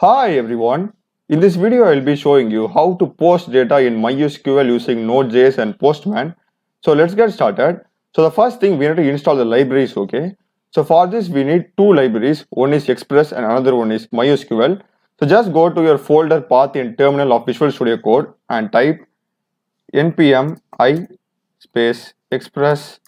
Hi everyone. In this video, I will be showing you how to post data in MySQL using Node.js and Postman. So let's get started. So the first thing we need to install the libraries, okay? So for this, we need two libraries. One is Express and another one is MySQL. So just go to your folder path in terminal of Visual Studio Code and type npm i space express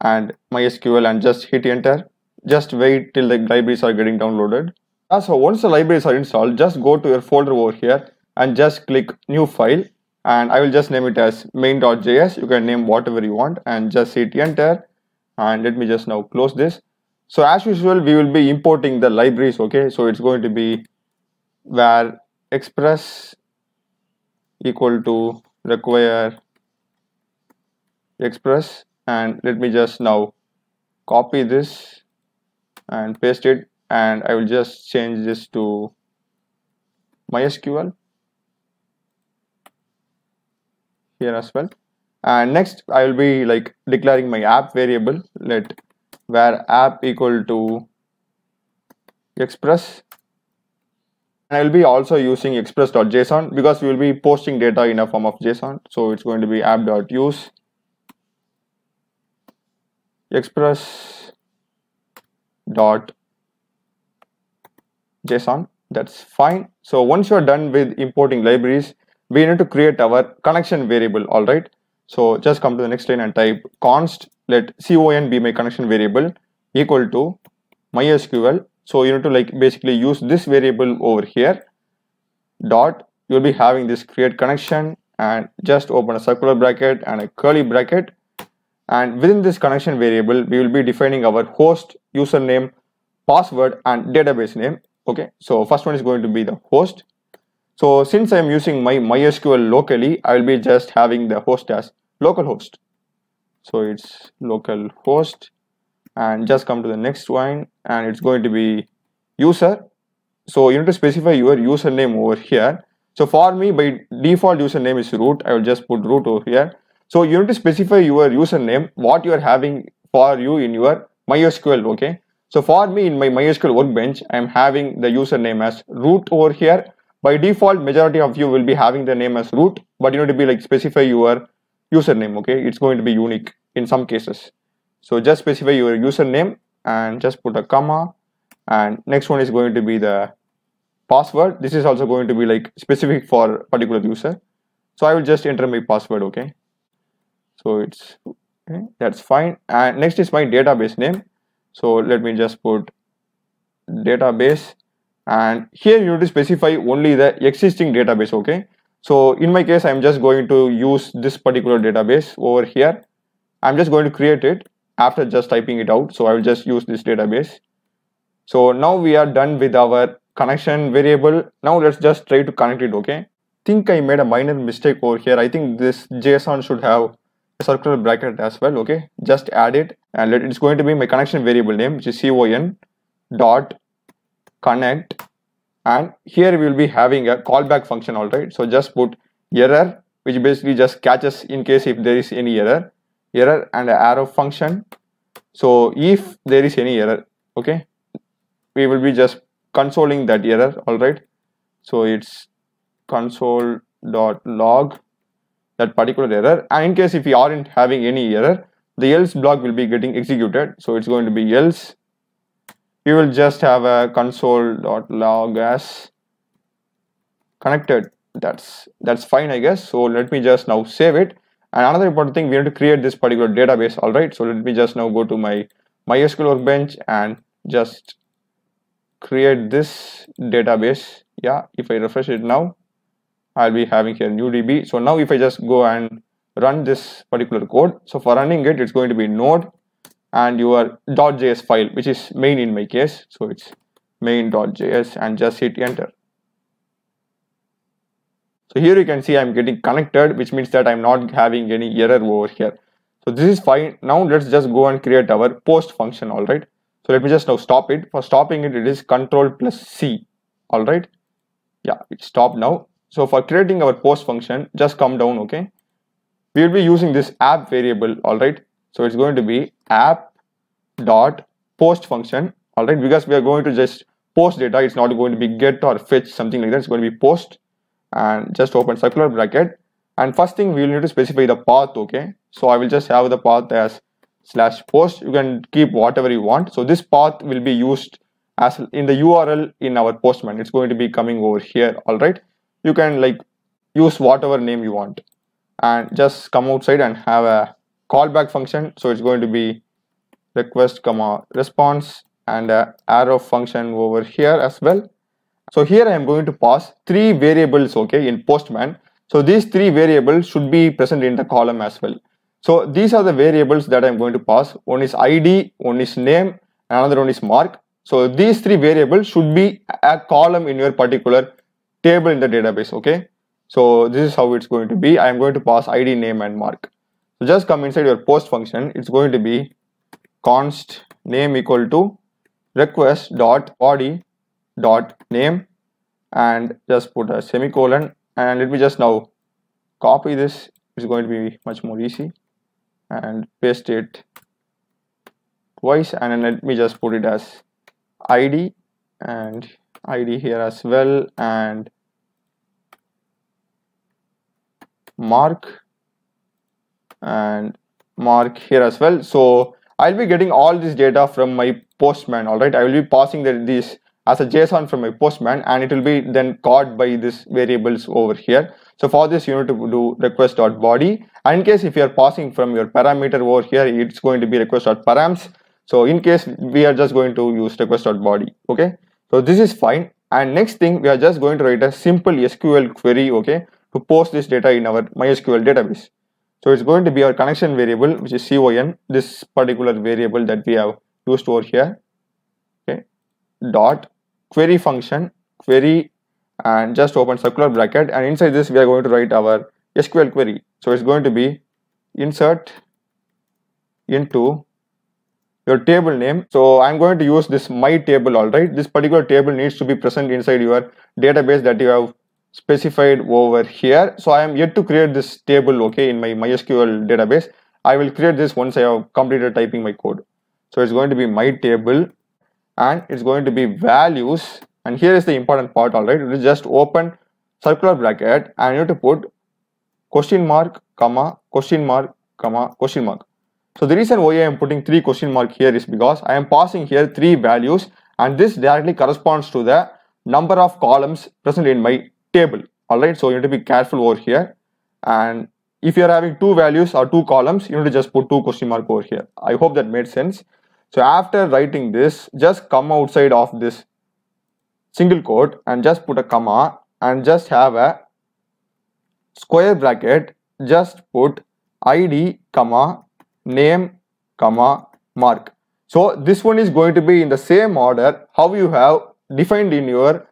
and MySQL and just hit enter. Just wait till the libraries are getting downloaded. Uh, so once the libraries are installed, just go to your folder over here and just click new file and I will just name it as main.js. You can name whatever you want and just hit enter and let me just now close this. So as usual, we will be importing the libraries, okay? So it's going to be where express equal to require express and let me just now copy this and paste it and I will just change this to MySQL here as well. And next I will be like declaring my app variable let where app equal to express. And I will be also using express.json because we will be posting data in a form of JSON. So it's going to be app.use express dot JSON. That's fine. So once you're done with importing libraries, we need to create our connection variable. All right. So just come to the next line and type const let con be my connection variable equal to MySQL. So you need to like basically use this variable over here. Dot you'll be having this create connection and just open a circular bracket and a curly bracket and within this connection variable we will be defining our host username password and database name okay so first one is going to be the host. So since i'm using my mysql locally i will be just having the host as localhost. So it's localhost and just come to the next one and it's going to be user. So you need to specify your username over here. So for me by default username is root. I will just put root over here. So you need to specify your username what you are having for you in your mysql okay so for me in my MySQL workbench, I'm having the username as root over here. By default, majority of you will be having the name as root, but you need to be like specify your username, okay? It's going to be unique in some cases. So just specify your username and just put a comma and next one is going to be the password. This is also going to be like specific for particular user. So I will just enter my password, okay? So it's, okay, that's fine. And next is my database name so let me just put database and here you need to specify only the existing database okay? So in my case i'm just going to use this particular database over here. I'm just going to create it after just typing it out. So i will just use this database. So now we are done with our connection variable. Now let's just try to connect it okay? Think i made a minor mistake over here. I think this json should have circular bracket as well okay? Just add it and let it's going to be my connection variable name which is con dot connect. And here we will be having a callback function all right? So just put error which basically just catches in case if there is any error. Error and arrow function. So if there is any error okay? We will be just consoling that error all right? So it's console dot log that particular error. And in case if you aren't having any error the else block will be getting executed. So it's going to be else. We will just have a console.log as connected. That's that's fine i guess. So let me just now save it. And another important thing we need to create this particular database. All right. So let me just now go to my mysql workbench and just create this database. Yeah. If i refresh it now I'll be having here new DB. So now if I just go and run this particular code, so for running it, it's going to be node and your .js file, which is main in my case. So it's main.js and just hit enter. So here you can see I'm getting connected, which means that I'm not having any error over here. So this is fine. Now let's just go and create our post function. All right. So let me just now stop it. For stopping it, it is control plus C. All right. Yeah, it stopped now. So for creating our post function, just come down, okay? We will be using this app variable, all right? So it's going to be app dot post function, all right? Because we are going to just post data it's not going to be get or fetch something like that. It's going to be post and just open circular bracket. And first thing we will need to specify the path okay? So i will just have the path as slash post. You can keep whatever you want. So this path will be used as in the url in our postman. It's going to be coming over here all right you can like use whatever name you want. And just come outside and have a callback function. So it's going to be request comma response and a arrow function over here as well. So here i am going to pass three variables okay in postman. So these three variables should be present in the column as well. So these are the variables that i'm going to pass. One is id one is name another one is mark. So these three variables should be a column in your particular table in the database okay? So this is how it's going to be. I am going to pass id name and mark. So just come inside your post function. It's going to be const name equal to request dot body dot name and just put a semicolon. And let me just now copy this. It's going to be much more easy. And paste it twice. And then let me just put it as id and id here as well. And mark and mark here as well. So i'll be getting all this data from my postman all right? I will be passing the, this as a json from my postman and it will be then caught by this variables over here. So for this you need to do request dot body and in case if you are passing from your parameter over here it's going to be request dot params so in case we are just going to use request dot body okay? So this is fine. And next thing we are just going to write a simple sql query okay to post this data in our MySQL database. So it's going to be our connection variable, which is con, this particular variable that we have used over here. Okay, dot query function, query, and just open circular bracket, and inside this we are going to write our SQL query. So it's going to be insert into your table name. So I'm going to use this my table, all right. This particular table needs to be present inside your database that you have specified over here. So i am yet to create this table okay in my mysql database. I will create this once i have completed typing my code. So it's going to be my table and it's going to be values. And here is the important part all right? It is just open circular bracket and you have to put question mark comma question mark comma question mark. So the reason why i am putting three question mark here is because i am passing here three values and this directly corresponds to the number of columns present in my table. All right so you need to be careful over here. And if you're having two values or two columns you need to just put two question mark over here. I hope that made sense. So after writing this just come outside of this single quote and just put a comma and just have a square bracket. Just put id comma name comma mark. So this one is going to be in the same order how you have defined in your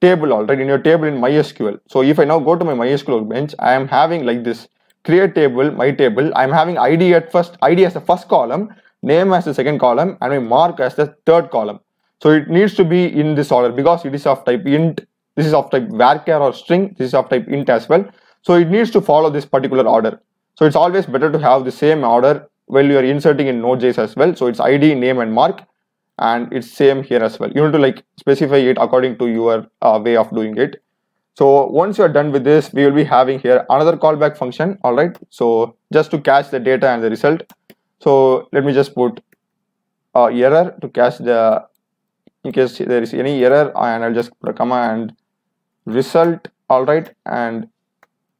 table already in your table in MySQL. So if I now go to my MySQL bench, I am having like this create table, my table. I'm having ID at first, ID as the first column, name as the second column, and my mark as the third column. So it needs to be in this order because it is of type int. This is of type varchar or string. This is of type int as well. So it needs to follow this particular order. So it's always better to have the same order while you are inserting in Node.js as well. So it's ID, name, and mark and it's same here as well. You need to like specify it according to your uh, way of doing it. So once you're done with this we will be having here another callback function all right so just to catch the data and the result. So let me just put uh, error to catch the in case there is any error and i'll just put a comma and result all right and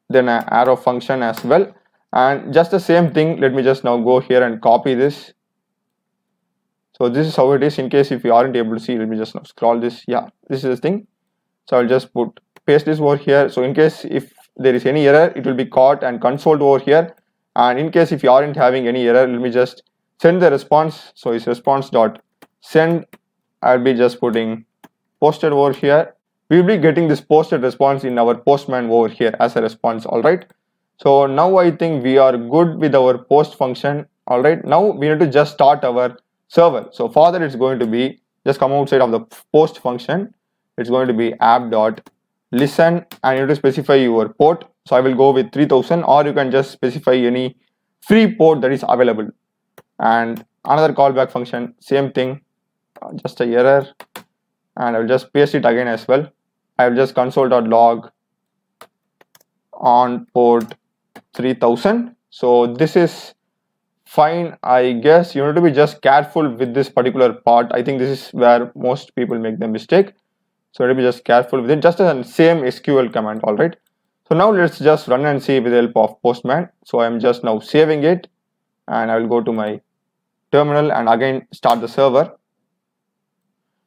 then an arrow function as well. And just the same thing let me just now go here and copy this so this is how it is. In case if you aren't able to see let me just now scroll this. Yeah this is the thing. So i'll just put paste this over here. So in case if there is any error it will be caught and consoled over here. And in case if you aren't having any error let me just send the response. So it's response dot send. I'll be just putting posted over here. We will be getting this posted response in our postman over here as a response. All right. So now i think we are good with our post function. All right. Now we need to just start our server. So for that it's going to be just come outside of the post function. It's going to be app dot listen and you have to specify your port. So I will go with 3000 or you can just specify any free port that is available. And another callback function, same thing, uh, just a error. and I will just paste it again as well. I will just console.log on port 3000. So this is fine. I guess you need to be just careful with this particular part. I think this is where most people make the mistake. So you need to be just careful with it. Just the same SQL command, all right. So now let's just run and see with the help of Postman. So I'm just now saving it and I will go to my terminal and again start the server.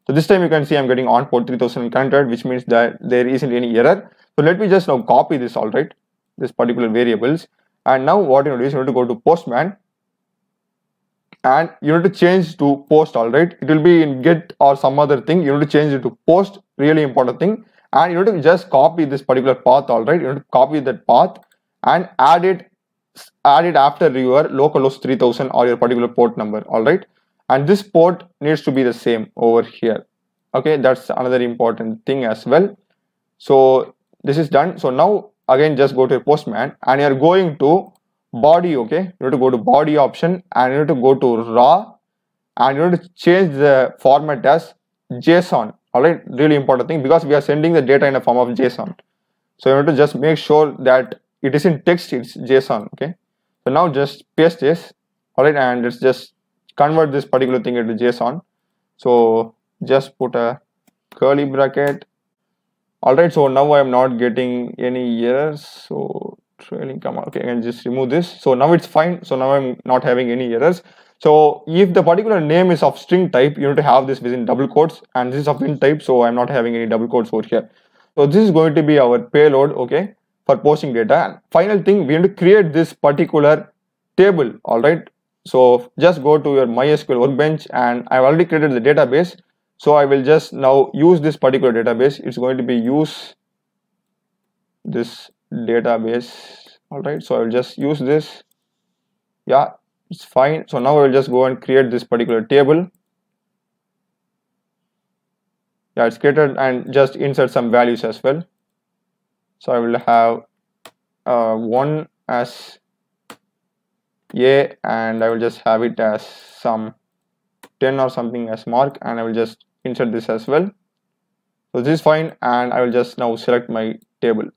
So this time you can see I'm getting on port 3000 connected, which means that there isn't any error. So let me just now copy this, all right, this particular variables. And now what you need to do is you need to go to Postman and you need to change to post, all right. It will be in get or some other thing. You need to change it to post, really important thing. And you need to just copy this particular path, all right. You need to copy that path and add it add it after your localhost 3000 or your particular port number all right and this port needs to be the same over here okay that's another important thing as well so this is done so now again just go to postman and you're going to body okay? You need to go to body option and you need to go to raw and you need to change the format as json. All right really important thing because we are sending the data in a form of json. So you need to just make sure that it is in text it's json okay? So now just paste this all right and let's just convert this particular thing into json. So just put a curly bracket. All right so now i am not getting any errors. So trailing comma okay and just remove this. So now it's fine. So now i'm not having any errors. So if the particular name is of string type you need to have this within double quotes. And this is of int type so i'm not having any double quotes over here. So this is going to be our payload okay for posting data. And final thing we need to create this particular table all right? So just go to your mysql workbench and i've already created the database. So i will just now use this particular database. It's going to be use this database. All right so i will just use this. Yeah it's fine. So now i will just go and create this particular table. Yeah it's created and just insert some values as well. So I will have uh, 1 as a and I will just have it as some 10 or something as mark and I will just insert this as well. So this is fine and I will just now select my table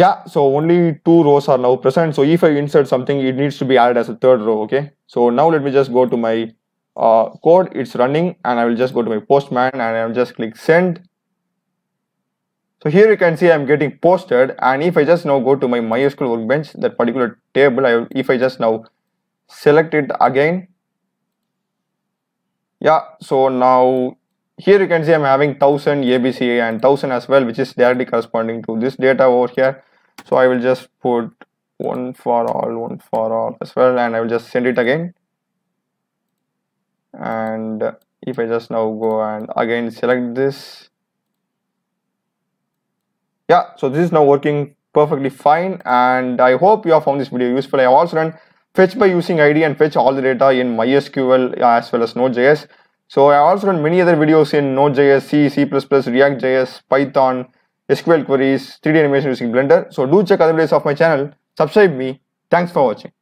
yeah so only two rows are now present. So if I insert something it needs to be added as a third row okay? So now let me just go to my uh, code. It's running and I will just go to my postman and I'll just click send. So here you can see I'm getting posted and if I just now go to my MySQL workbench, that particular table, I, if I just now select it again, yeah, so now here you can see I'm having 1000 ABC and 1000 as well, which is directly corresponding to this data over here. So I will just put one for all, one for all as well, and I will just send it again. And if I just now go and again select this, yeah so this is now working perfectly fine and i hope you have found this video useful. I have also run fetch by using id and fetch all the data in mysql as well as node.js so i also run many other videos in node.js c c++ react.js python sql queries 3d animation using blender. So do check other videos of my channel. Subscribe me. Thanks for watching